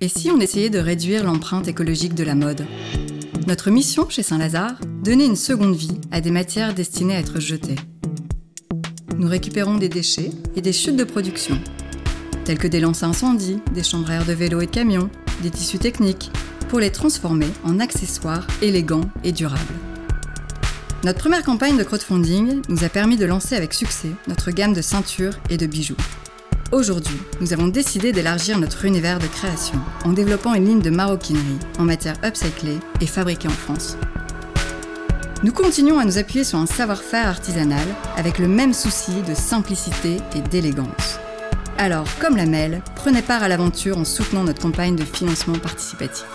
Et si on essayait de réduire l'empreinte écologique de la mode Notre mission chez Saint-Lazare Donner une seconde vie à des matières destinées à être jetées. Nous récupérons des déchets et des chutes de production, tels que des lances à incendie, des chambres de vélo et de camions, des tissus techniques, pour les transformer en accessoires élégants et durables. Notre première campagne de crowdfunding nous a permis de lancer avec succès notre gamme de ceintures et de bijoux. Aujourd'hui, nous avons décidé d'élargir notre univers de création en développant une ligne de maroquinerie en matière upcyclée et fabriquée en France. Nous continuons à nous appuyer sur un savoir-faire artisanal avec le même souci de simplicité et d'élégance. Alors, comme la MEL, prenez part à l'aventure en soutenant notre campagne de financement participatif.